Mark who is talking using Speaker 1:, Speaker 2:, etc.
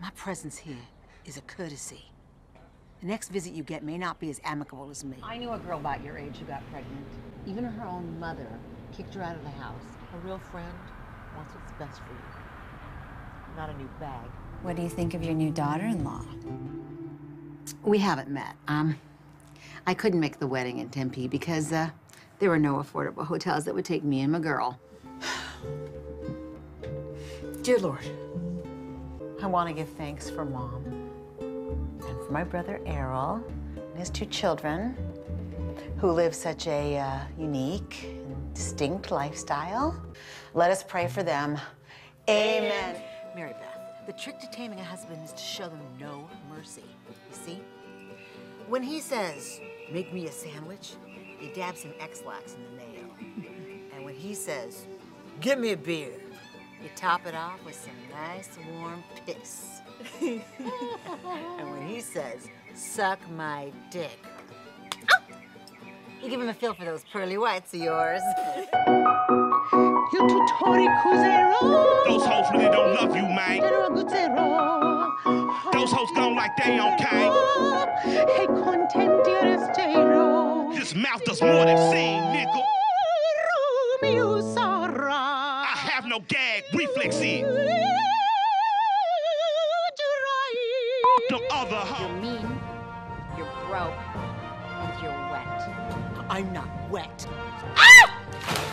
Speaker 1: My presence here is a courtesy. The next visit you get may not be as amicable as me. I knew a girl about your age who got pregnant. Even her own mother kicked her out of the house.
Speaker 2: A real friend wants what's best for you, not a new bag.
Speaker 3: What do you think of your new daughter-in-law?
Speaker 1: We haven't met. Um, I couldn't make the wedding in Tempe because uh, there were no affordable hotels that would take me and my girl.
Speaker 2: Dear Lord, I want to give thanks for Mom and for my brother Errol and his two children who live such a uh, unique and distinct lifestyle. Let us pray for them. Amen.
Speaker 1: Mary Beth, the trick to taming a husband is to show them no mercy. You see? When he says, make me a sandwich, you dab some Ex-Lax in the mayo. and when he says, give me a beer, you top it off with some nice warm piss. and when he says, suck my dick, you give him a feel for those pearly whites of yours.
Speaker 4: You tutori cuzero.
Speaker 5: Those hoes really don't love you, man. Those hoes gone like they on cane.
Speaker 4: Hey, contentierestero.
Speaker 5: This mouth does more than sing, nigga no gag reflex. No other,
Speaker 1: huh?
Speaker 5: You're
Speaker 1: mean, you're broke, and you're wet. I'm not wet. Ah!